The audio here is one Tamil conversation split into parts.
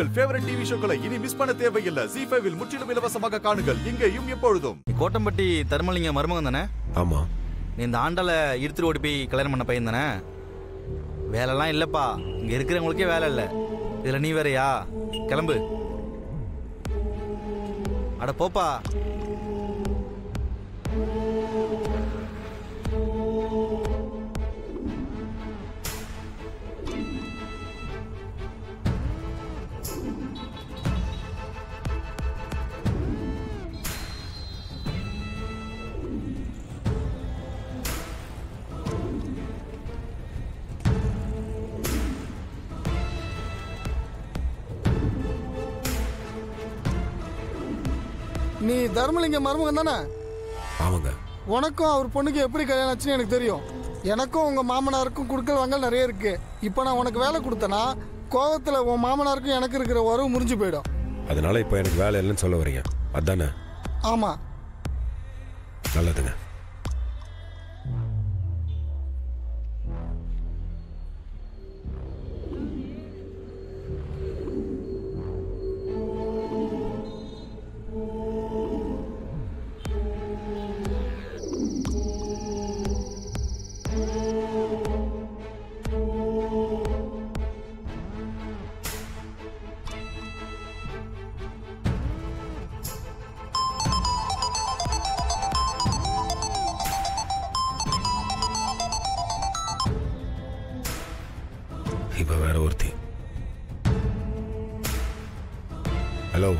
உங்கள் ஃபேவரட் டிவி ஷோக்களை இனி மிஸ் பண்ண தேவையில்லை. ஜி ஃபைவில் முற்றிலும் இலவசமாக காணுங்கள். இங்கேயும் எப்பொழுதும். நீ கோட்டம்பட்டி தர்மலிங்க மருமகன் தானே? ஆமா. நீ இந்த ஆண்டால இழுத்துட்டு ஓடி போய் கல்யாணம் பண்ண பையன் தானே? வேலைலாம் இல்லப்பா. இங்க இருக்கிறவங்களுக்கே வேலை இல்லை. இதுல நீ வேறயா? கிளம்பு. அட போப்பா. நீ தர்மலிங்கம் மருமகன் தானே? ஆமாங்க. உனக்கும் அவர் பொண்ணுக்கு எப்படி கல்யாணம் ஆச்சுன்னு எனக்கு தெரியும். எனக்கும் உங்க மாமனாருக்கும் குடுக்கல் வாங்கல் நிறைய இருக்கு. இப்போ நான் உனக்கு வேலை கொடுத்தனா கோவத்துல உன் மாமனாருக்கும் எனக்கு இருக்கிற உறவு முறிஞ்சு போயிடும். அதனால இப்போ எனக்கு வேலை இல்லைன்னு சொல்ல வரீங்க. அதானே? ஆமா. நல்லதுங்க. ஒருத்தி. ஹலோ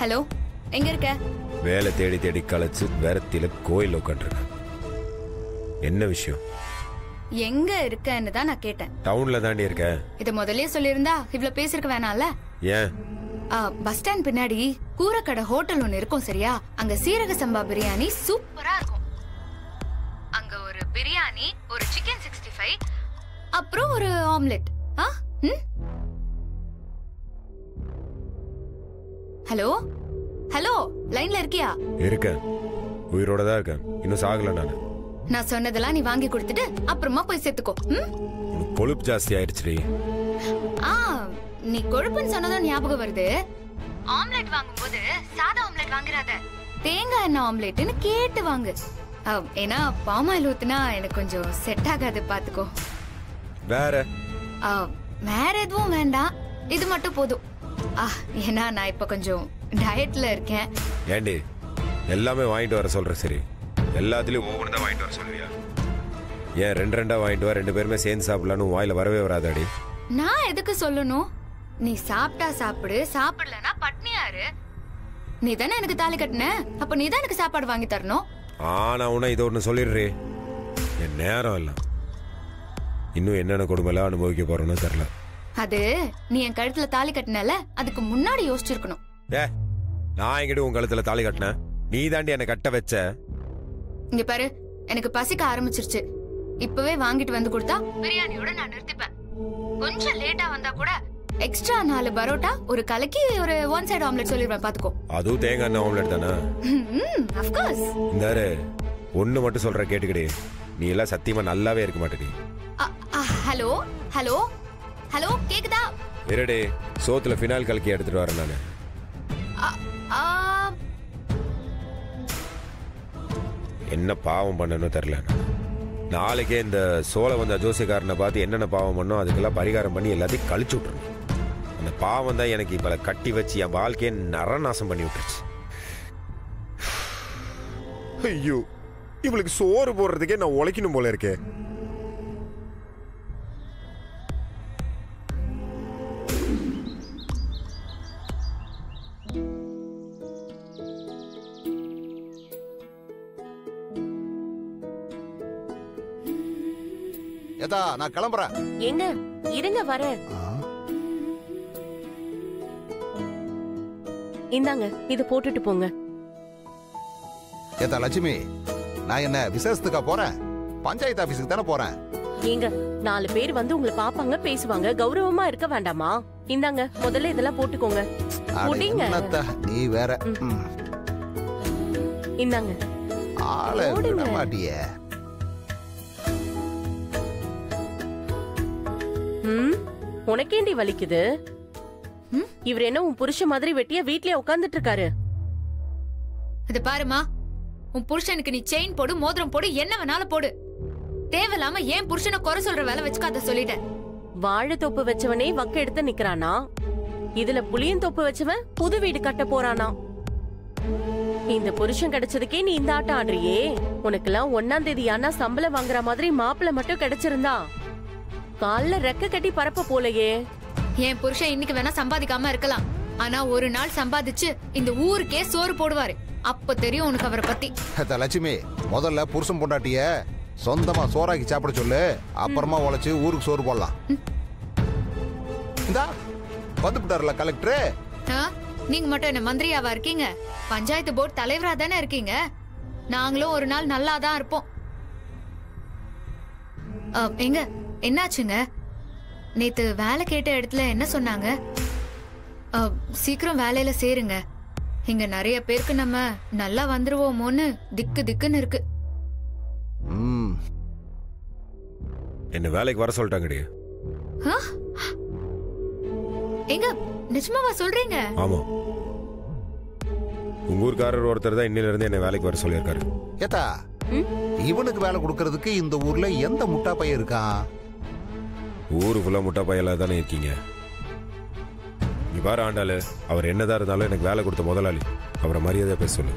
ஹலோ எங்க இருக்க? வேலை தேடி தேடி களைச்சு வேறத்தில கோயில் உட்காந்துருக்கேன் என்ன விஷயம்? எங்க இருக்கன்னு தான் நான் கேட்டேன். டவுன்ல தாண்டி இருக்க? இத முதல்லயே சொல்லியிருந்தா இவ்ளோ பேசிருக்க வேணாம்ல? ஏன்? ஆ, பஸ் ஸ்டாண்ட் பின்னாடி கூரக்கடை ஹோட்டல் ஒன்னு இருக்கும் சரியா? அங்க சீரக சம்பா பிரியாணி சூப்பரா இருக்கும். அங்க ஒரு பிரியாணி ஒரு சிக்கன் சிக்ஸ்டி ஃபைவ் அப்புறம் ஒரு ஆம்லெட். ஆ? ஹலோ? ஹலோ லைன்ல இருக்கியா? இருக்கேன் உயிரோட தான் இருக்கேன் இன்னும் சாகல நான். நான் சொன்னதெல்லாம் நீ வாங்கி கொடுத்துட்டு அப்புறமா போய் சேர்த்துக்கோ. கொழுப்பு ஜாஸ்தி ஆயிடுச்சுடி. ஆ நீ கொழுப்புன்னு சொன்னதும் ஞாபகம் வருது. ஆம்லெட் வாங்கும்போது சாதா ஆம்லெட் வாங்குறாத. தேங்காய் எண்ணெய் ஆம்லெட்னு கேட்டு வாங்கு. ஏன்னா பாமாயில் ஊத்துனா எனக்கு கொஞ்சம் செட் ஆகாது பாத்துக்கோ. வேற? ஆ, வேற எதுவும் வேண்டாம். இது மட்டும் போதும். ஆ, ஏன்னா நான் இப்ப கொஞ்சம் டயட்ல இருக்கேன். ஏண்டி எல்லாமே வாங்கிட்டு வர சொல்ற சரி. எல்லாத்துலயும் ஒவ்வொன்று வாங்கிட்டு வர சொல்லுவியா? ஏன் ரெண்டு ரெண்டா வாங்கிட்டு வா ரெண்டு பேருமே சேர்ந்து சாப்பிடலான்னு வாயில வரவே வராதாடி? நான் எதுக்கு சொல்லணும்? நீ சாப்பிட்டா சாப்பிடு சாப்பிடலனா பட்னியாரு நீ தானே எனக்கு தாலி கட்டின? அப்ப நீ தான் எனக்கு சாப்பாடு வாங்கி தரணும். ஆனா உன இதை ஒன்று சொல்லிடுறே. என் நேரம் இல்லை. இன்னும் என்னென்ன கொடுமைலாம் அனுபவிக்க போறோன்னு தெரில அது நீ என் கழுத்துல தாலி கட்டினல அதுக்கு முன்னாடி யோசிச்சிருக்கணும். நான் எங்கிட்ட உன் கழுத்துல தாலி கட்டினேன்? நீ தாண்டி என்னை கட்ட வச்ச? இங்க பாரு எனக்கு பசிக்க ஆரம்பிச்சிருச்சு. இப்பவே வாங்கிட்டு வந்து கொடுத்தா பிரியாணியோட நான் நிறுத்திப்பேன். கொஞ்சம் லேட்டா வந்தா கூட எக்ஸ்ட்ரா நாலு பரோட்டா ஒரு கலக்கி ஒரு ஒன் சைடு ஆம்லெட் சொல்லிடுவேன் பாத்துக்கோ. அதுவும் தேங்காய் எண்ணெய் ஆம்லெட் தானே? அஃப்கோர்ஸ் இந்தாரு ஒன்று மட்டும் சொல்ற கேட்டுக்கிடு. நீ எல்லாம் சத்தியமா நல்லாவே இருக்க மாட்டேடி. ஹலோ ஹலோ ஹலோ கேக்குதா? இருடே சோத்துல ஃபினால் கலக்கி எடுத்துட்டு வரேன் நான். என்ன பாவம் பண்ணணும் தெரில நாளைக்கே இந்த சோலை வந்த ஜோசியக்காரனை பார்த்து என்னென்ன பாவம் பண்ணோம் அதுக்கெல்லாம் பரிகாரம் பண்ணி எல்லாத்தையும் கழிச்சு விட்டுறணும். அந்த பாவம் தான் எனக்கு இப்ப கட்டி வச்சு என் வாழ்க்கையை நரநாசம் பண்ணி விட்டுருச்சு. ஐயோ இவளுக்கு சோறு போடுறதுக்கே நான் உழைக்கணும் போல இருக்கே. ஏதா நான் கிளம்புறேன். எங்க? இருங்க வரேன். இந்தாங்க இது போட்டுட்டு போங்க. ஏதா லட்சுமி நான் என்ன விசேஷத்துக்கா போறேன்? பஞ்சாயத்து ஆபீஸுக்கு தானே போறேன். ஏங்க நாலு பேர் வந்து உங்களை பாப்பாங்க பேசுவாங்க கௌரவமா இருக்க வேண்டாமா? இந்தாங்க முதல்ல இதெல்லாம் போட்டுக்கோங்க. என்னத்த, நீ வேற. இந்தாங்க. ஆளை விட போடுங்க. மாட்டியே. ம்? உனக்கேண்டி வலிக்குது? இவர் என்ன உன் புருஷன் மாதிரி வெட்டியா வீட்லயே உட்கார்ந்துட்டு இருக்காரு இது பாருமா உன் புருஷனுக்கு நீ செயின் போடு மோதிரம் போடு என்ன வேணாலும் போடு. தேவையில்லாம ஏன் புருஷனை குறை சொல்ற வேலை வச்சுக்காத சொல்லிட்டேன். வாழைத்தோப்பு வச்சவனே வக்க எடுத்து நிக்கிறானா? இதுல புளியந்தோப்பு வச்சவன் புது வீடு கட்ட போறானா? இந்த புருஷன் கிடைச்சதுக்கே நீ இந்த ஆட்டம் ஆடுறியே. உனக்கெல்லாம் ஒன்னாம் தேதி ஆனா சம்பளம் வாங்குற மாதிரி மாப்பிள்ளை மட்டும் கிடைச்சிருந்தா. கால்ல ரெக்க கட்டி பரப்ப போலையே. என் புருஷன் இன்னைக்கு வேணா சம்பாதிக்காம இருக்கலாம். ஆனா ஒரு நாள் சம்பாதிச்சு இந்த ஊருக்கே சோறு போடுவாரு. அப்ப தெரியும் உனக்கு அவரை பத்தி. லட்சுமி முதல்ல புருஷன் பொண்டாட்டிய சொந்தமா சோறாக்கி சாப்பிட சொல்லு. அப்புறமா உழைச்சு ஊருக்கு சோறு போடலாம். இந்தா வந்துவிட்டார்ல கலெக்டர் ஆ? நீங்க மட்டும் என்ன மந்திரியாவா இருக்கீங்க? பஞ்சாயத்து போர்டு தலைவரா தானே இருக்கீங்க? நாங்களும் ஒரு நாள் நல்லா தான் இருப்போம். ஆ, எங்க? என்னாச்சுங்க? நேத்து வேலை கேட்ட இடத்துல என்ன சொன்னாங்க? சீக்கிரம் வேலையில சேருங்க. இங்க நிறைய பேருக்கு நம்ம நல்லா வந்துருவோமோன்னு திக்கு திக்குன்னு இருக்கு. ம். என்ன வேலைக்கு வர சொல்லிட்டாங்கடி? எங்க நிஜமாவா சொல்றீங்க? ஆமா. உங்க ஊர்க்காரர் ஒருத்தர் தான் இன்னில இருந்து என்ன வேலைக்கு வர சொல்லியிருக்காரு. ஏத்தா இவனுக்கு வேலை கொடுக்கறதுக்கு இந்த ஊர்ல எந்த முட்டா பையன் இருக்கான்? ஊரு ஃபுல்லா முட்டா பையலா தானே இருக்கீங்க? நீ பாரு ஆண்டாளு அவர் என்னதான் இருந்தாலும் எனக்கு வேலை கொடுத்த முதலாளி. அவரை மரியாதையா பேச சொல்லு.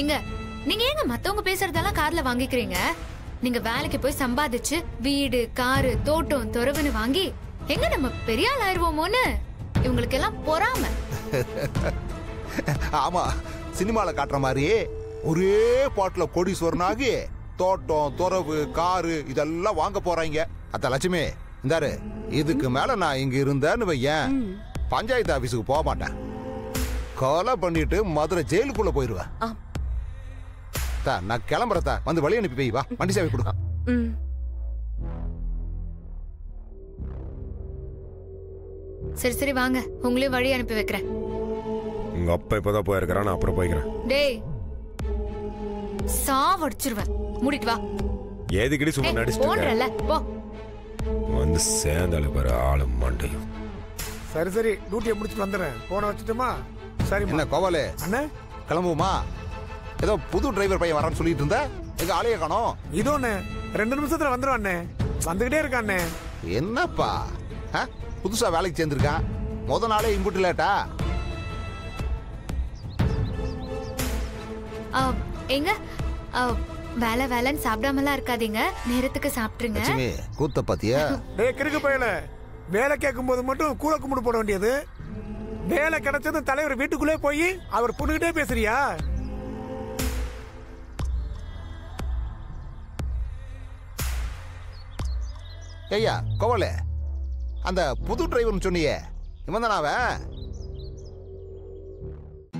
எங்க நீங்க ஏங்க மத்தவங்க பேசுறதெல்லாம் காதுல வாங்கிக்கிறீங்க? நீங்க வேலைக்கு போய் சம்பாதிச்சு வீடு காரு தோட்டம் துறவுன்னு வாங்கி எங்க நம்ம பெரிய ஆள் ஆயிருவோமோன்னு இவங்களுக்கு எல்லாம் பொறாம. ஆமா சினிமால காட்டுற மாதிரி ஒரே பாட்டுல கோடீஸ்வரனாகி தோட்டம் துறவு காரு இதெல்லாம் வாங்க போறாங்க. அத்த லட்சுமி இந்தாரு இதுக்கு மேல நான் இங்க இருந்தேன்னு வையேன். பஞ்சாயத்து ஆபீஸுக்கு போக மாட்டேன். கொலை பண்ணிட்டு மதுரை ஜெயிலுக்குள்ள போயிருவேன். தா, நான் கிளம்புறதா வந்து வழி அனுப்பி வை வா. வண்டி சேவை கொடு ம். சரி சரி வாங்க. உங்களையும் வழி அனுப்பி வைக்கிறேன். உங்க அப்பா இப்பதான் போயிருக்கிறான் நான் அப்புறம் போய்க்கிறேன். டேய் சாவடிச்சிருவேன். மூடிட்டு வா. எதுக்கடி சும்மா நடிச்சிட்டு போ. வந்து சேர்ந்தாலே பாரு ஆளு மண்டையும். சரி சரி டியூட்டியை முடிச்சுட்டு வந்துடுறேன். போன வச்சுட்டுமா? சரிம்மா. என்ன கோவாலு? அண்ணே? கிளம்புவோமா? ஏதோ புது டிரைவர் பையன் வரான்னு சொல்லிட்டு இருந்த? எங்க ஆளைய காணோம். இதோ அண்ணே ரெண்டு நிமிஷத்துல வந்துடும் அண்ணே. வந்துகிட்டே இருக்காண்ணே என்னப்பா? ஆ? புதுசா வேலைக்கு சேர்ந்திருக்கான் முத நாளே இம்புட்டு லேட்டா? ஆ, எங்க? வேலை வேலைன்னு சாப்பிடாமலாம் இருக்காதீங்க. நேரத்துக்கு சாப்பிட்டுருங்க. லட்சுமி கூத்த பாத்தியா? டேய் கிறுக்கு பயல. வேலை கேட்கும் போது மட்டும் கூல கும்பிடு போட வேண்டியது. வேலை கிடைச்சதும் தலைவர் வீட்டுக்குள்ளே போய் அவர் பொண்ணுகிட்டே பேசுறியா? ஐயா கோவலே. அந்த புது டிரைவர்னு சொன்னியே. இவன் தானே அவன்?